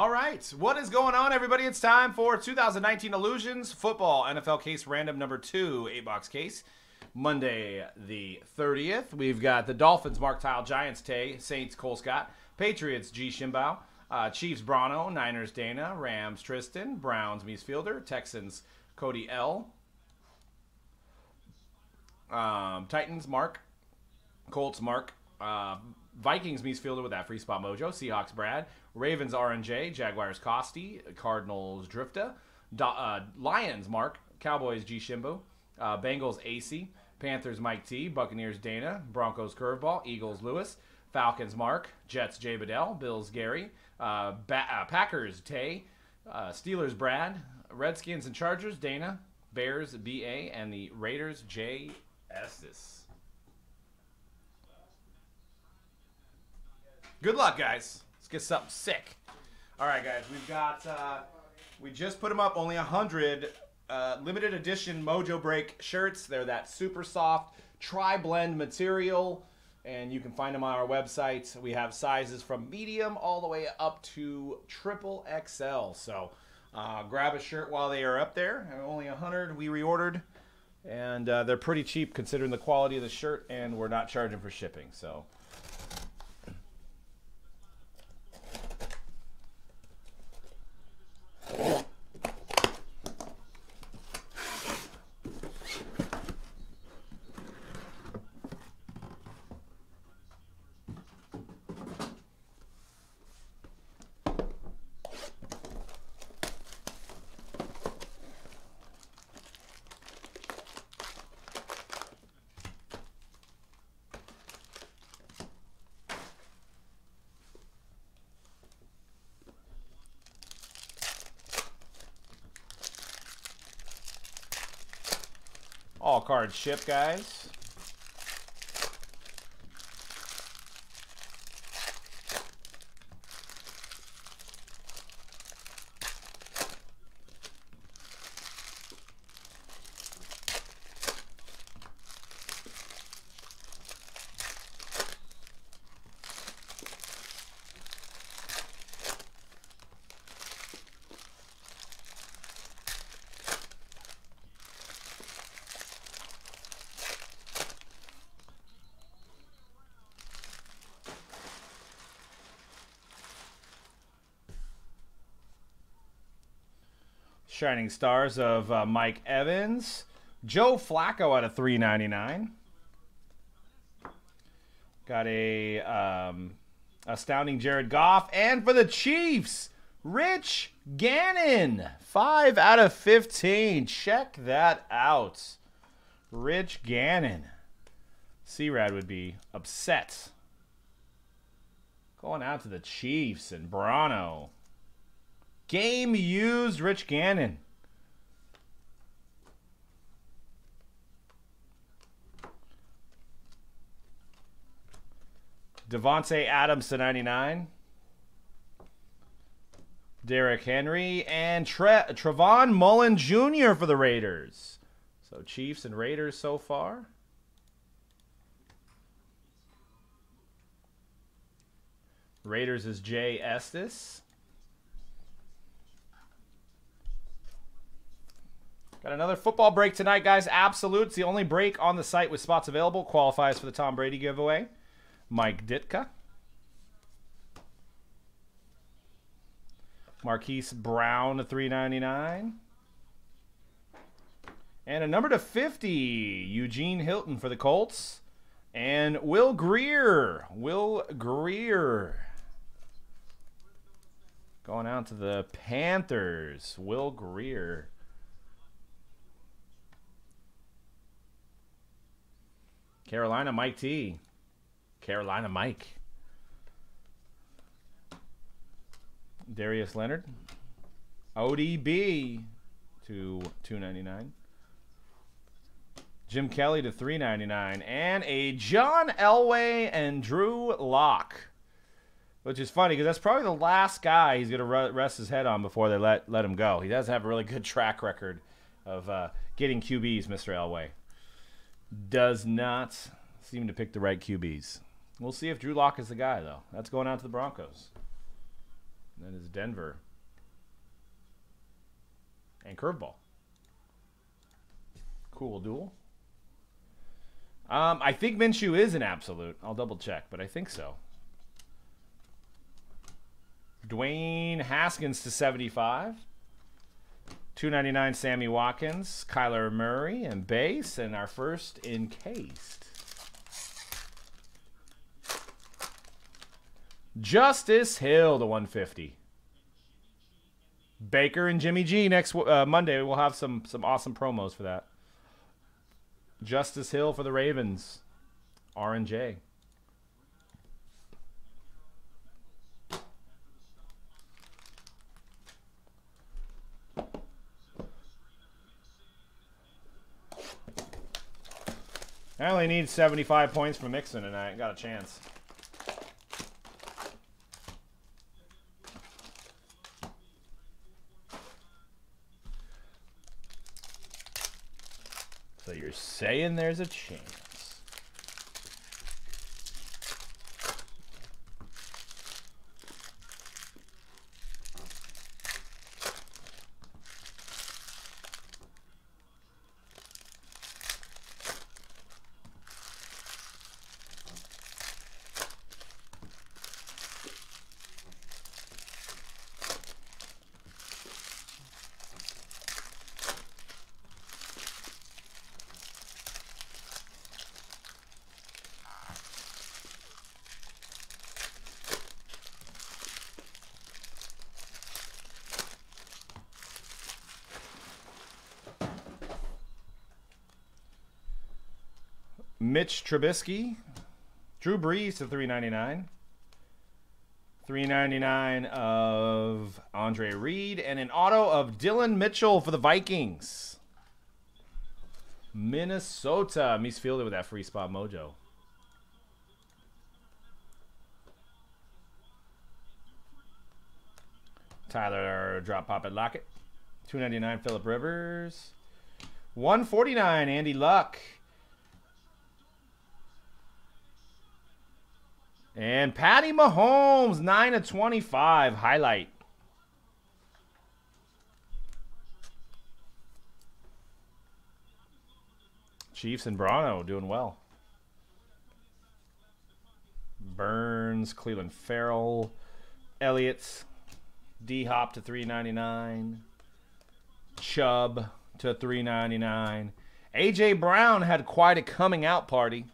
All right. What is going on, everybody? It's time for 2019 Illusions Football NFL Case Random number two, eight box case. Monday the 30th. We've got the Dolphins, Mark Tile, Giants, Tay, Saints, Cole Scott, Patriots, G. Shimbow, uh, Chiefs, Brano, Niners, Dana, Rams, Tristan, Browns, Mies Fielder, Texans, Cody L. Um, Titans, Mark, Colts, Mark, uh, Vikings, Mies Fielder with that free spot mojo, Seahawks, Brad, Ravens, R&J, Jaguars, Costi, Cardinals, Drifta, Do- uh, Lions, Mark, Cowboys, G. Shimbo, uh, Bengals, AC, Panthers, Mike T, Buccaneers, Dana, Broncos, Curveball, Eagles, Lewis, Falcons, Mark, Jets, Jay Bedell, Bills, Gary, uh, ba- uh, Packers, Tay, uh, Steelers, Brad, Redskins and Chargers, Dana, Bears, BA, and the Raiders, J. Estes. Good luck, guys. Get something sick. All right, guys. We've got. Uh, we just put them up. Only a hundred uh, limited edition Mojo Break shirts. They're that super soft tri blend material, and you can find them on our website. We have sizes from medium all the way up to triple XL. So uh, grab a shirt while they are up there. Only a hundred. We reordered. And uh, they're pretty cheap considering the quality of the shirt, and we're not charging for shipping. So All cards ship, guys. Shining Stars of uh, Mike Evans. Joe Flacco out of 399. Got a um, astounding Jared Goff. And for the Chiefs, Rich Gannon. 5 out of 15. Check that out. Rich Gannon. C-Rad would be upset. Going out to the Chiefs and Brano. Game used Rich Gannon. Davante Adams to 99. Derrick Henry and Tre- Trayvon Mullen Jr. for the Raiders. So Chiefs and Raiders so far. Raiders is Jay Estes. Got another football break tonight, guys. Absolute. It's the only break on the site with spots available. Qualifies for the Tom Brady giveaway. Mike Ditka. Marquise Brown to 399. And a number to 50, Eugene Hilton for the Colts. And Will Grier. Will Grier. Going out to the Panthers. Will Grier. Carolina Mike T. Carolina Mike. Darius Leonard. ODB to 299. Jim Kelly to 399 and a John Elway and Drew Lock. Which is funny because that's probably the last guy he's going to rest his head on before they let let him go. He does have a really good track record of uh, getting QBs, Mr. Elway. Does not seem to pick the right QBs. We'll see if Drew Lock is the guy, though. That's going out to the Broncos. then That is Denver. And curveball. Cool duel. Um, I think Minshew is an absolute. I'll double check, but I think so. Dwayne Haskins to 75. 299 Sammy Watkins, Kyler Murray, and base, and our first encased. Justice Hill to 150. Baker and Jimmy G next uh, Monday. We'll have some some awesome promos for that. Justice Hill for the Ravens. R and J. I only need 75 points from Mixon, I got a chance. So you're saying there's a chance. Mitch Trubisky, Drew Brees to 399. 399 of Andre Reed and an auto of Dillon Mitchell for the Vikings. Minnesota. Meese fielded with that free spot mojo. Tyler drop pop at Lockett. 299 Philip Rivers. 149 Andy Luck. And Patty Mahomes, 9 of 25. Highlight. Chiefs and Brano doing well. Burns, Clelin Ferrell, Elliott, D Hop to 399. Chubb to 399. AJ Brown had quite a coming out party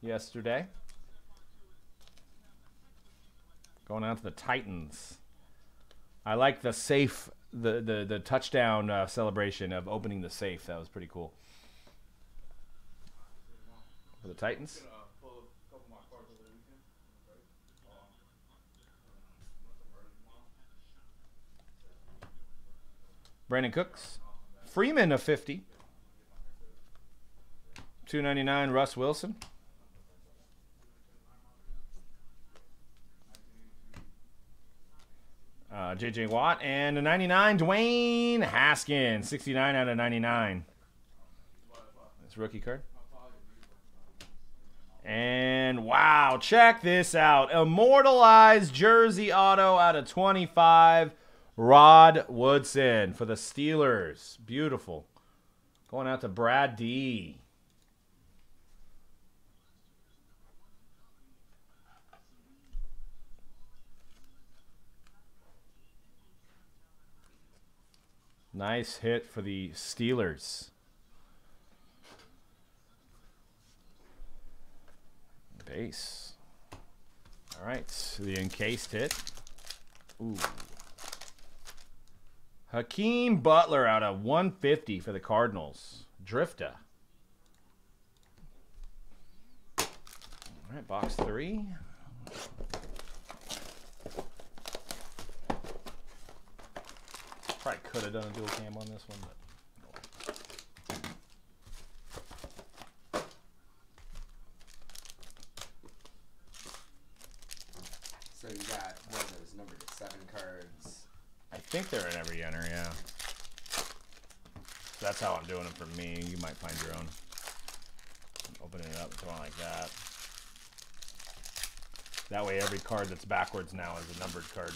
yesterday. Going on to the Titans. I like the safe, the the the touchdown uh, celebration of opening the safe. That was pretty cool. For the Titans. Brandin Cooks. Freeman of 50. 299 Russ Wilson. Uh, JJ Watt and a 99 Dwayne Haskins, 69 out of 99. This rookie card. And wow, check this out. Immortalized jersey auto out of 25. Rod Woodson for the Steelers. Beautiful. Going out to Brad D. Nice hit for the Steelers. Base. All right, the encased hit. Ooh. Hakeem Butler out of 150 for the Cardinals. Drifta. All right, box three. Probably could have done a dual cam on this one, but. So you got one of those numbered seven cards. I think they're in every enter, yeah. That's how I'm doing it for me. You might find your own. Opening it up, throwing like that. That way, every card that's backwards now is a numbered card.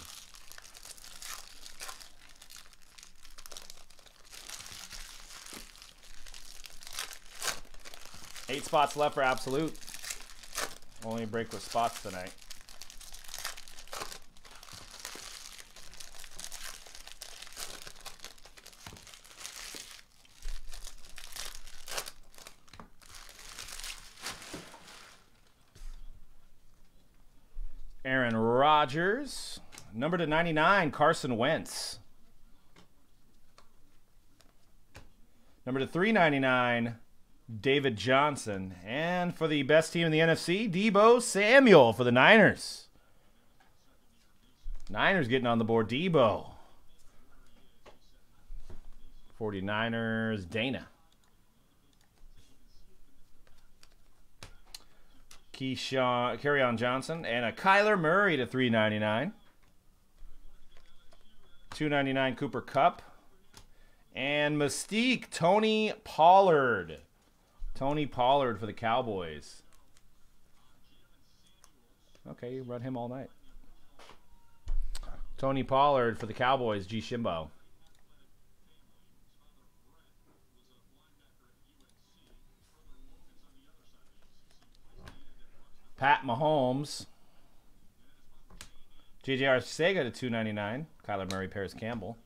Eight spots left for absolute. Only break with spots tonight. Aaron Rodgers. Number to 99, Carson Wentz. Number to 399, David Johnson. And for the best team in the NFC, Deebo Samuel for the Niners. Niners getting on the board. Deebo. 49ers, Dana. Keyshawn, Kerryon Johnson, and a Kyler Murray to 399. 299 Cooper Kupp. And Mystique, Tony Pollard. Tony Pollard for the Cowboys. Okay, you run him all night. Tony Pollard for the Cowboys, G Shimbo. Pat Mahomes. JJ Arcega to 299. Kyler Murray, Parris Campbell.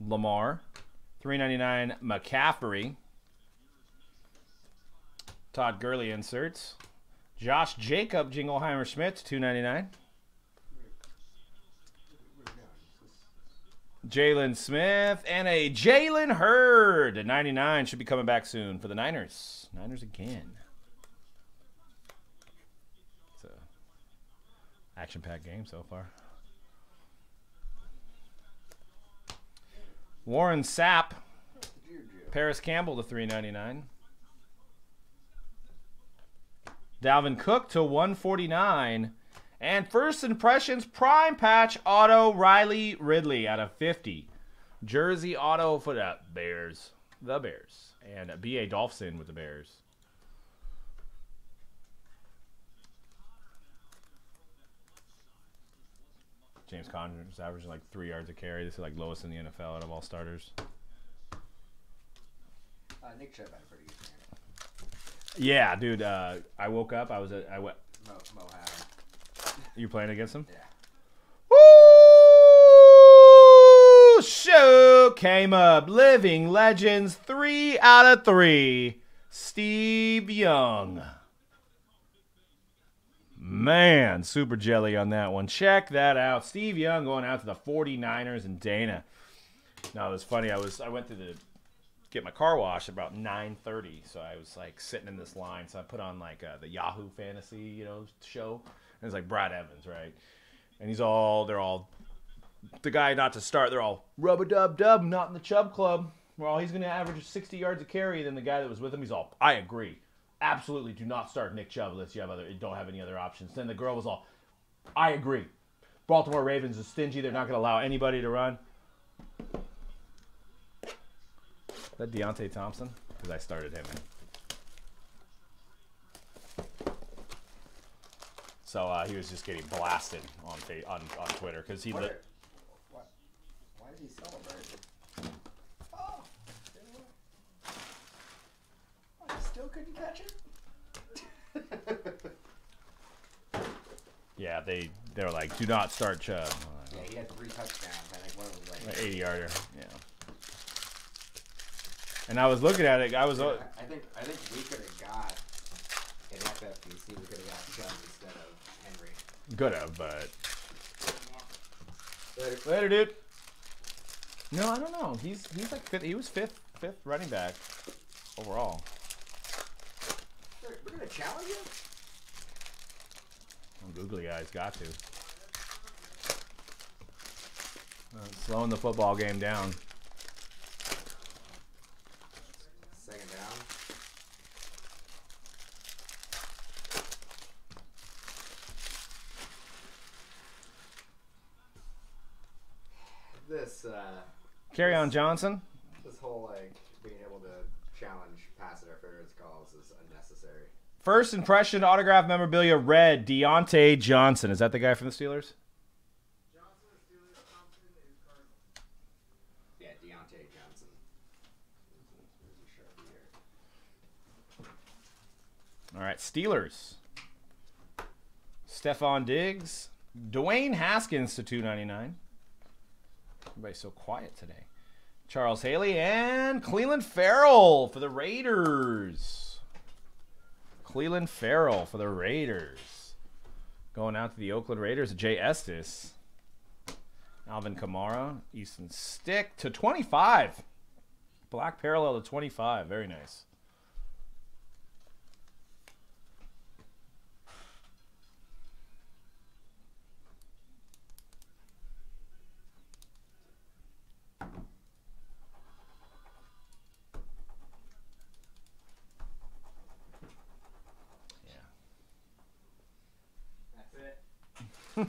Lamar. 399 McCaffrey. Todd Gurley inserts. Josh Jacob, Jingleheimer Schmidt, 299. Jaylon Smith and a Jalen Hurd, 99, should be coming back soon for the Niners. Niners again. It's a action-packed game so far. Warren Sapp, Parris Campbell to 399. Dalvin Cook to 149. And first impressions, prime patch auto Riley Ridley out of 50. Jersey auto for the Bears. The Bears. And B.A. Dolphson with the Bears. James Conner's averaging like three yards a carry. This is like lowest in the NFL out of all starters. Uh, Nick Chubb had a pretty good game. Yeah, dude. Uh, I woke up. I was at. I went. Mo, Mo. You playing against him? Yeah. Woo! Show came up. Living Legends, three out of three. Steve Young. Man, super jelly on that one. Check that out. Steve Young going out to the 49ers and Dana. No, it was funny. I was I went to the get my car washed at about 9:30, so I was like sitting in this line. So I put on like uh, the Yahoo Fantasy, you know, show. And it's like Brad Evans, right? And he's all they're all the guy not to start. They're all rub a dub dub, not in the Chubb Club. Well, he's going to average 60 yards a carry. Then the guy that was with him, he's all, I agree. Absolutely, do not start Nick Chubb unless you have other, don't have any other options. Then the girl was all, I agree. Baltimore Ravens is stingy. They're not going to allow anybody to run. Is that Deontay Thompson? Because I started him. So uh, he was just getting blasted on on, on Twitter because he. What? Why is he celebrating? Oh, work. Oh, still couldn't catch it? yeah, they they were like, do not start Chubb. Yeah, he had three touchdowns. I think one was like. Like 80 yarder. Yeah. And I was looking at it. I was. uh, I think I think we could have got an FFPC. We could have got Chubb instead of Henry. Good have, but Later. later, dude. No, I don't know. He's he's like fifth. He was fifth fifth running back overall. We're, we're gonna challenge him. Googly eyes got to. Uh, slowing the football game down. Second down. This uh, Carry on, Johnson. this whole like being able to challenge pass interference calls is unnecessary. First impression autograph memorabilia red Diontae Johnson. Is that the guy from the Steelers? Yeah, Diontae Johnson. Where's the Sharpie here? All right, Steelers. Stefon Diggs. Dwayne Haskins to 299. Everybody's so quiet today. Charles Haley and Clelin Ferrell for the Raiders. Clelin Ferrell for the Raiders. Going out to the Oakland Raiders, Jay Estes. Alvin Kamara, Easton Stick to 25. Black parallel to 25. Very nice. Yeah. That's it. That's what we got.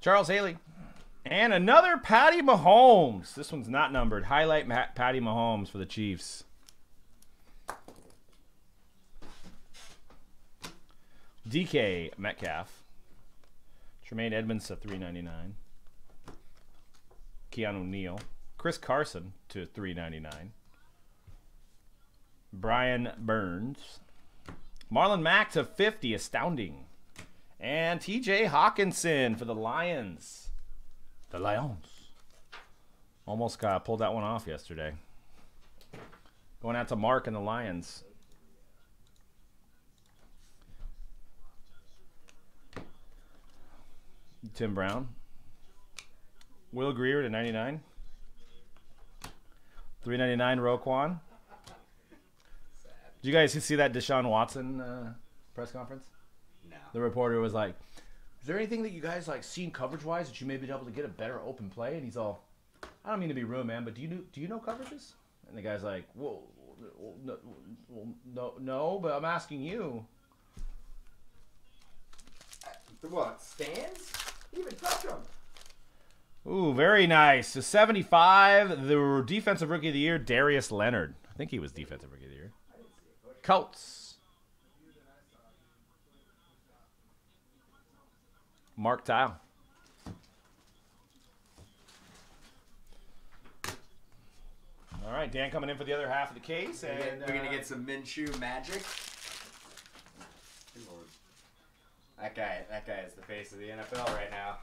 Charles Haley. And another Patty Mahomes. This one's not numbered. Highlight Patty Mahomes for the Chiefs. DK Metcalf. Tremaine Edmunds to 399. Keanu Neal. Chris Carson to 399. Brian Burns. Marlon Mack to 50. Astounding. And TJ Hockenson for the Lions. The Lions. Almost got pulled that one off yesterday. Going out to Mark and the Lions. Tim Brown. Will Grier to 99. 399 Roquan. Did you guys see that Deshaun Watson uh, press conference? No. the reporter was like, "Is there anything that you guys like seen coverage wise that you may be able to get a better open play?" And he's all, "I don't mean to be rude, man, but do you know, do you know coverages?" And the guy's like, "Well, well, no, well, no, no, but I'm asking you." What? Stands? Even touch them. Ooh, very nice. To 75, the defensive rookie of the year, Darius Leonard. I think he was defensive rookie of the year. Colts. Mark Tile. All right, Dan coming in for the other half of the case, We're and we're gonna uh, get some Minshew magic. Lord. That guy, that guy is the face of the NFL right now.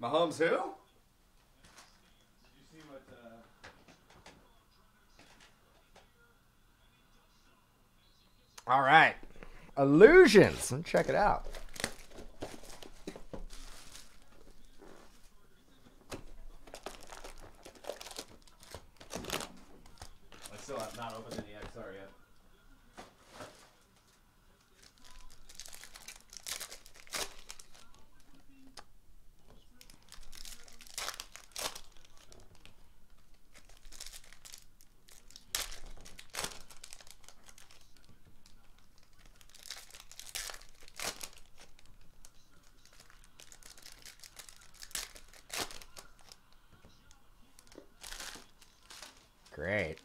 Mahomes, who? All right, illusions. Check it out. I still have not opened any XR yet. Great.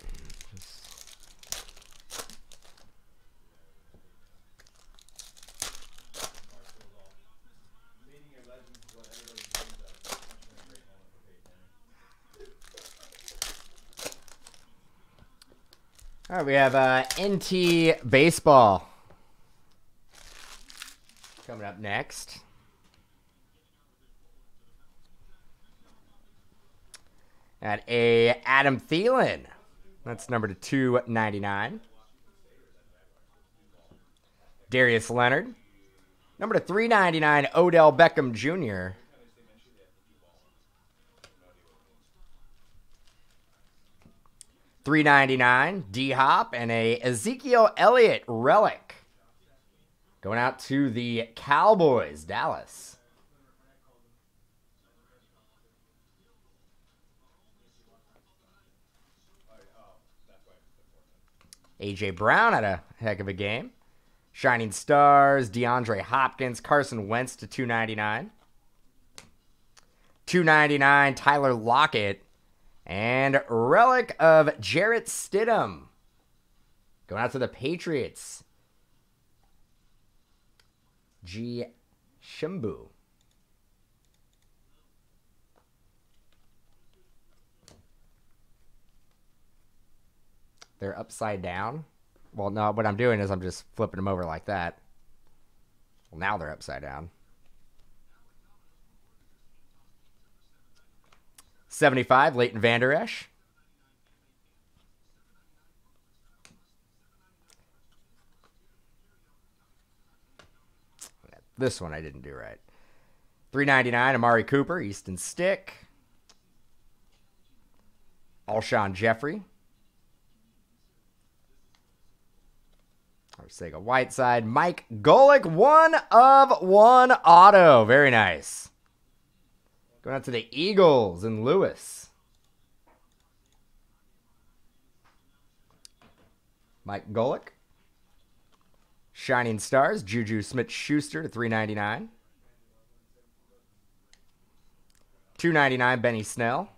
All right, we have uh, NT baseball coming up next. At a Adam Thielen. That's number to 299. Darius Leonard. Number to 399, Odell Beckham Jr. Three ninety nine, D Hop, and a Ezekiel Elliott relic. Going out to the Cowboys, Dallas. AJ Brown had a heck of a game. Shining Stars, DeAndre Hopkins, Carson Wentz to 299. 299, Tyler Lockett. And relic of Jarrett Stidham. Going out to the Patriots. G. Shimbu. They're upside down. Well, no, what I'm doing is I'm just flipping them over like that. Well, now they're upside down. 75, Leighton Vander Esch. This one I didn't do right. 399 Amari Cooper, Easton Stick. Alshon Jeffery. Sega Whiteside. Mike Golic, one of one auto. Very nice. Going out to the Eagles and Lewis. Mike Golic. Shining Stars, Juju Smith Schuster to 399. 299 Benny Snell.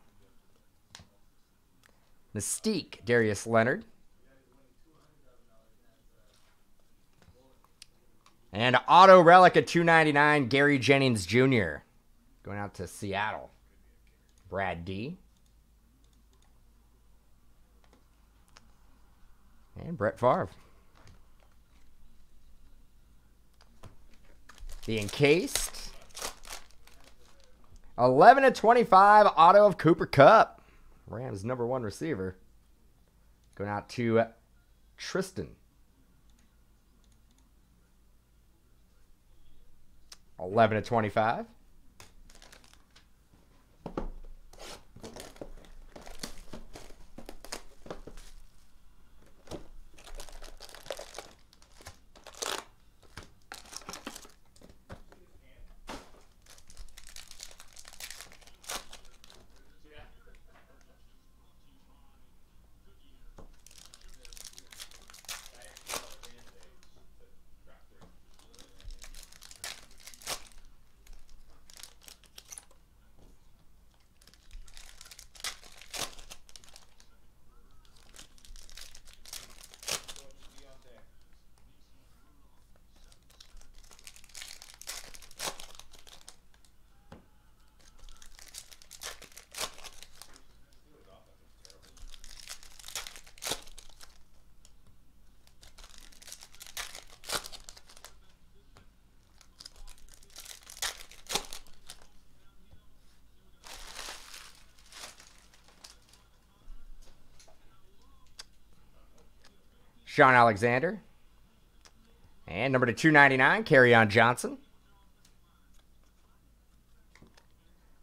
Mystique, Darius Leonard. And auto relic at 299, Gary Jennings Jr. Going out to Seattle. Brad D. And Brett Favre. The encased. 11 to 25 auto of Cooper Kupp. Rams number one receiver. Going out to Tristan. 11 to 25. Shaun Alexander. And number to 299, Kerryon Johnson.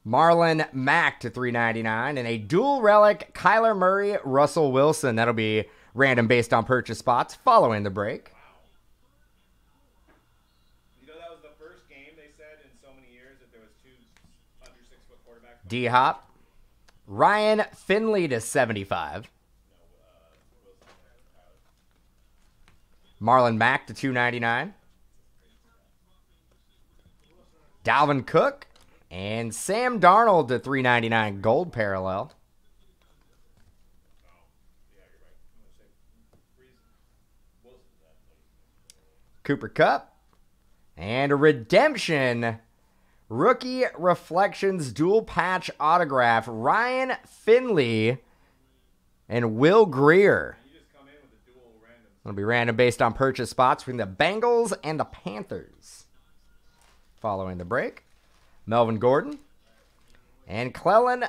Marlon Mack to 399 and a dual relic Kyler Murray, Russell Wilson. That'll be random based on purchase spots following the break. You know that was the first game they said in so many years that there was two under six foot quarterbacks. D Hop. Ryan Finley to 75. Marlon Mack to 299. Dalvin Cook and Sam Darnold to 399 gold parallel. Cooper Kupp and a redemption rookie reflections dual patch autograph Ryan Finley and Will Grier. It'll be random based on purchase spots between the Bengals and the Panthers. Following the break, Melvin Gordon and Clelin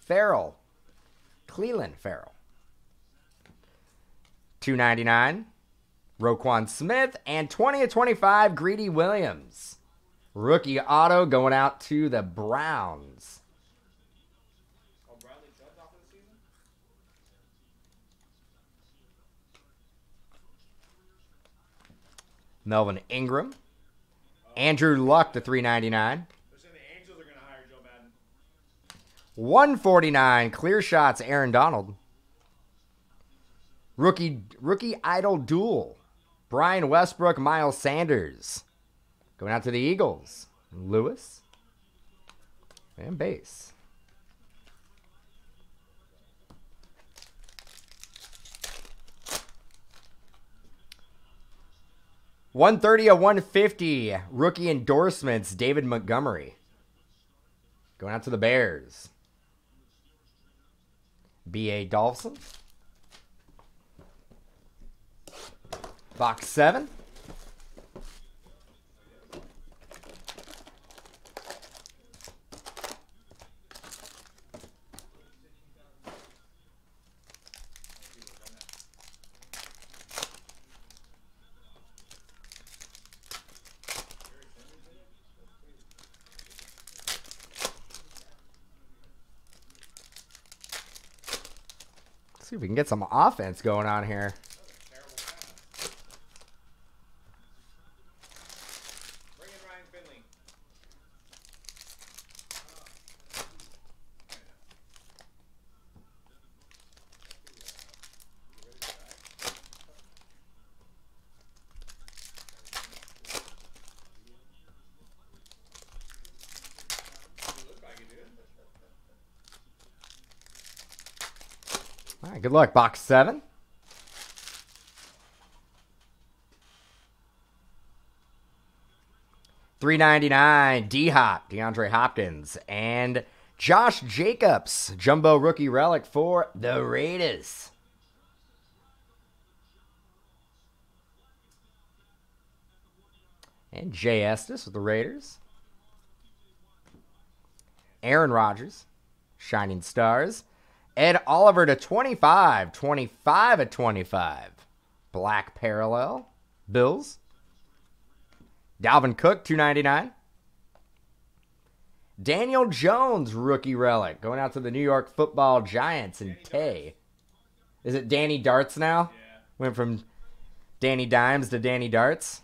Ferrell. Clelin Ferrell. 299. Roquan Smith and 20 of 25 Greedy Williams. Rookie auto going out to the Browns. Melvin Ingram. Andrew Luck to 399. 149 clear shots Aaron Donald. Rookie rookie idol duel. Brian Westbrook, Miles Sanders. Going out to the Eagles. Lewis. And base. 130 of 150 rookie endorsements, David Montgomery. Going out to the Bears. B.A. Dolphin. Box 7. If we can get some offense going on here. Good luck. Box seven. Three ninety nine. D Hop, DeAndre Hopkins, and Josh Jacobs, jumbo rookie relic for the Raiders. And Jay Estes with the Raiders. Aaron Rodgers, Shining Stars. Ed Oliver to 25. 25 at 25. Black parallel. Bills. Dalvin Cook, 299. Daniel Jones, rookie relic, going out to the New York football Giants and Tay. Is it Danny Darts now? Yeah. Went from Danny Dimes to Danny Darts.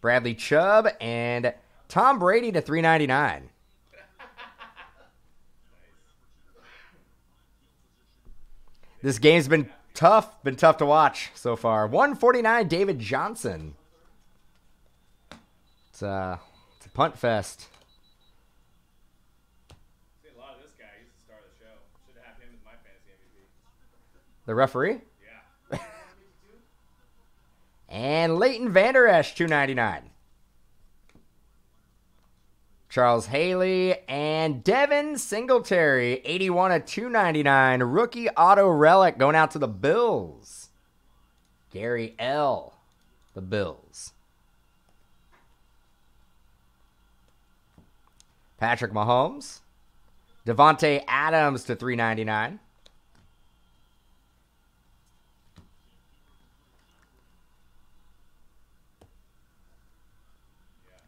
Bradley Chubb and Tom Brady to 399. This game's been tough, been tough to watch so far. 149 David Johnson. It's a, it's a punt fest. See a lot of this guy. He's the star of the show. Should have him as my fantasy MVP. The referee? Yeah. And Leighton Vander Esch, 299. Charles Haley and Devin Singletary, 81 at 299. Rookie auto relic going out to the Bills. Gary L. The Bills. Patrick Mahomes. Davante Adams to 399.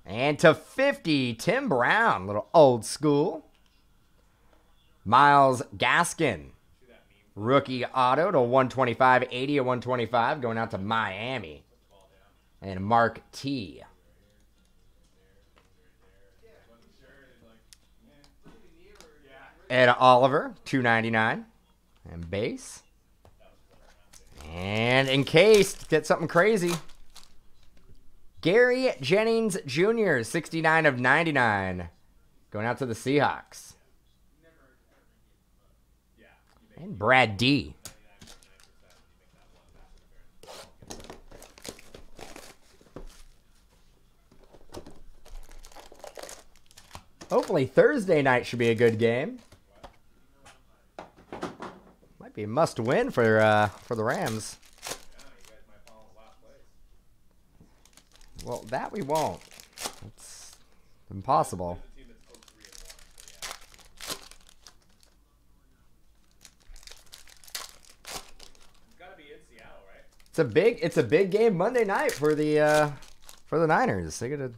And to 50, Tim Brown, little old school. Myles Gaskin, rookie auto to 125, 80 at 125, going out to Miami. And Mark T. Ed Oliver, 299. And base. And encased, get something crazy. Gary Jennings Jr., 69 of 99. Going out to the Seahawks. And Brad D. Hopefully Thursday night should be a good game. Might be a must win for uh, for the Rams. Well, that we won't. It's impossible. It's a big it's a big game Monday night for the uh, for the Niners. They gotta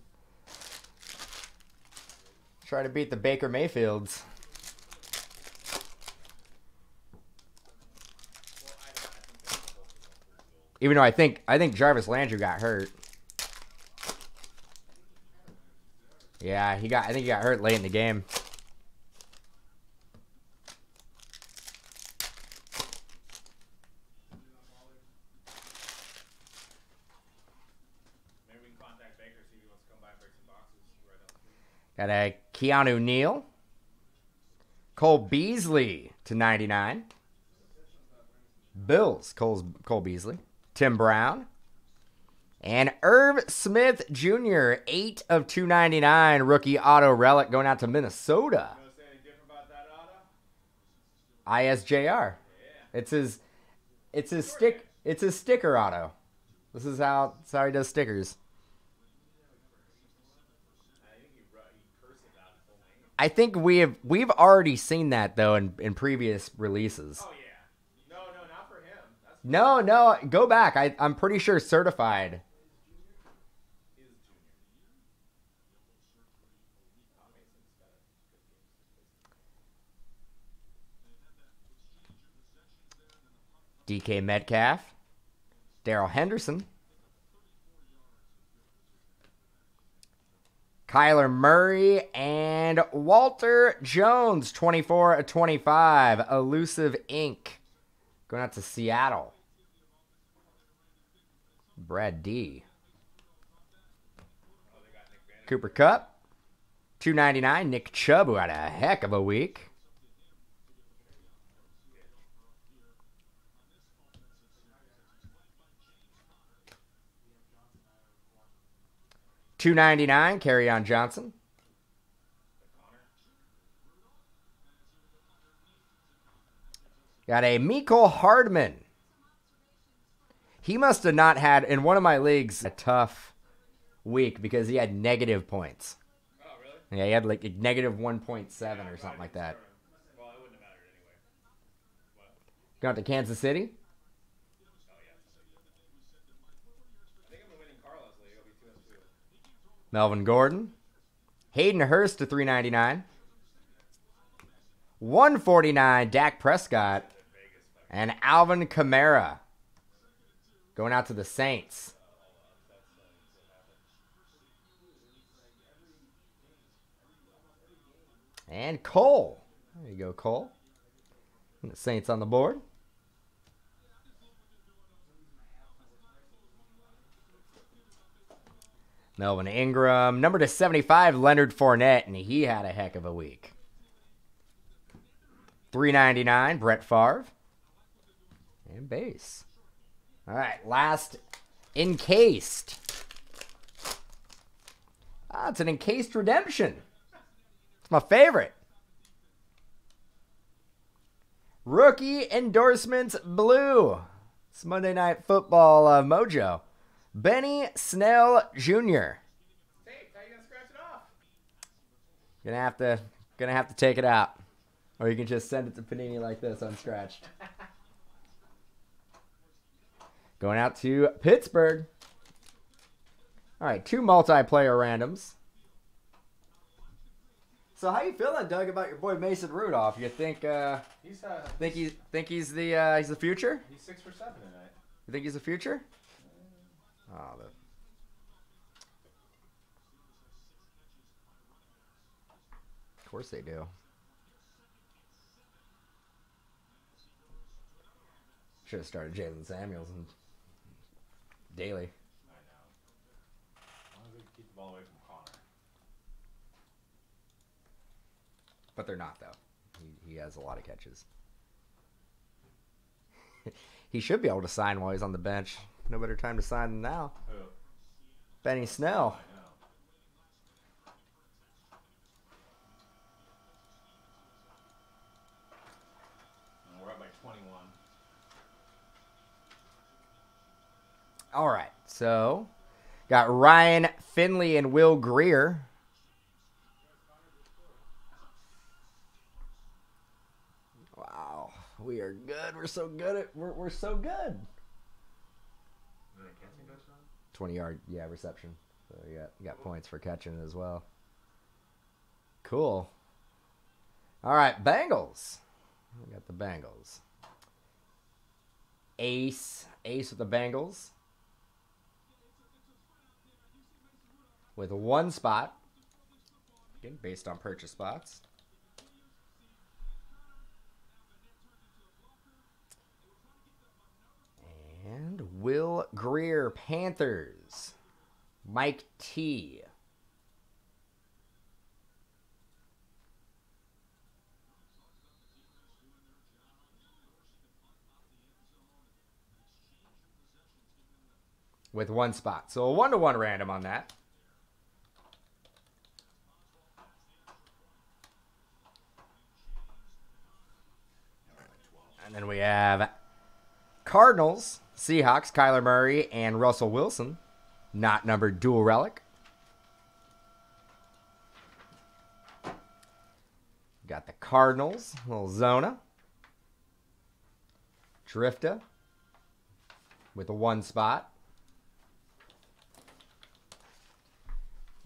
try to beat the Baker Mayfields. Even though I think I think Jarvis Landry got hurt. Yeah, he got I think he got hurt late in the game. Maybe we can contact Baker, see if he wants to come by and break some boxes right on the street. Got a Keanu Neal. Cole Beasley to 99. Bills, Cole's, Cole Beasley. Tim Brown. And Irv Smith Jr., 8 of 299, rookie auto relic going out to Minnesota. Notice anything different about that auto? ISJR. It's his it's his stick it's his sticker auto. This is how, this is how he does stickers. I think we have we've already seen that though in, in previous releases. Oh yeah. No, no, not for him. That's No, no, go back. I, I'm pretty sure certified. his junior. Tom Mason's got a good game. DK Metcalf, Darrell Henderson, Kyler Murray, and Walter Jones, 24 25, Elusive Inc. Going out to Seattle. Brad D. Cooper Kupp, 299. Nick Chubb, who had a heck of a week. Two ninety nine. Kerryon Johnson. Got a Mecole Hardman. He must have not had in one of my leagues a tough week because he had negative points. Oh really? Yeah, he had like a negative one point seven or something like that. Well, it wouldn't have mattered anyway. Going to Kansas City. Oh yeah. I think I'm the winning Carlos league. I'll be two and two. Melvin Gordon. Hayden Hurst to 399. 149 Dak Prescott and Alvin Kamara. Going out to the Saints. And Cole. There you go, Cole. The Saints on the board. Melvin Ingram. Number to 75, Leonard Fournette, and he had a heck of a week. 399, Brett Favre. And base. All right, last encased. Ah, it's an encased redemption. It's my favorite. Rookie endorsements blue. It's Monday Night Football uh, mojo. Benny Snell Jr. You gonna scratch it off? Gonna have to gonna have to take it out. Or you can just send it to Panini like this unscratched. Going out to Pittsburgh. All right, two multiplayer randoms. So how you feeling, Doug, about your boy Mason Rudolph? You think uh He's uh, think he think he's the uh he's the future? he's six for seven tonight. You think he's the future? The... Of course they do. Should have started Jaylen Samuels and Daly. I know. As long as we keep the ball away from Connor. But they're not, though. He, he has a lot of catches. he should be able to sign while he's on the bench. No better time to sign than now. Who? Benny Snell. I know. And we're up by 21. All right. So, got Ryan Finley and Will Grier. Wow, we are good. We're so good at we're, we're so good. Twenty yard, yeah, reception. So you got you got points for catching it as well. Cool. All right, Bengals. We got the Bengals. Ace, ace with the Bengals. with one spot. Again, based on purchase spots. And Will Grier, Panthers. Mike T. With one spot. So a one to one random on that. And then we have Cardinals, Seahawks, Kyler Murray, and Russell Wilson. Not numbered dual relic. Got the Cardinals, little Zona. Drifta with a one spot.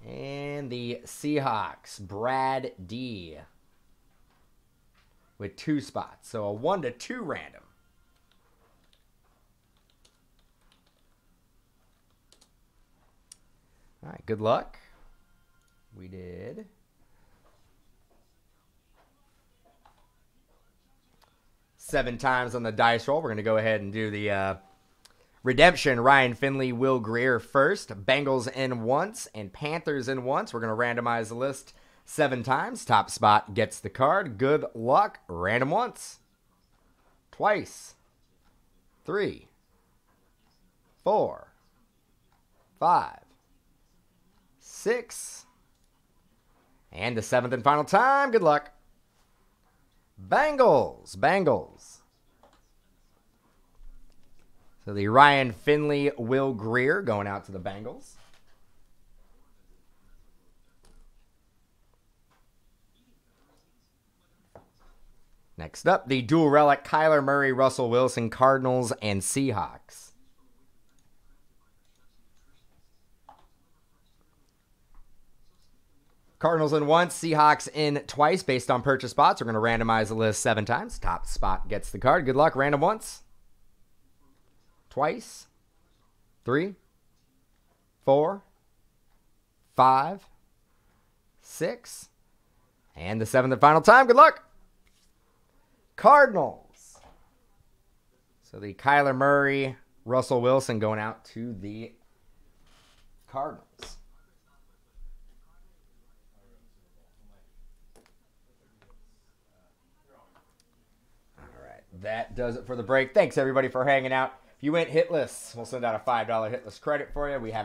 And the Seahawks, Brad D with two spots. So a one to two random. Good luck. We did. Seven times on the dice roll. We're going to go ahead and do the uh, redemption. Ryan Finley, Will Grier first. Bengals in once and Panthers in once. We're going to randomize the list seven times. Top spot gets the card. Good luck. Random once, twice, three, four, five, six, and the seventh and final time. Good luck. Bengals, Bengals. So the Ryan Finley, Will Grier going out to the Bengals. Next up, the dual relic Kyler Murray, Russell Wilson, Cardinals, and Seahawks. Cardinals in once, Seahawks in twice based on purchase spots. We're going to randomize the list seven times. Top spot gets the card. Good luck. Random once, twice, three, four, five, six, and the seventh and final time. Good luck. Cardinals. So the Kyler Murray, Russell Wilson going out to the Cardinals. All right, that does it for the break. Thanks everybody for hanging out. If you went hitless, we'll send out a $5 hitless credit for you. We have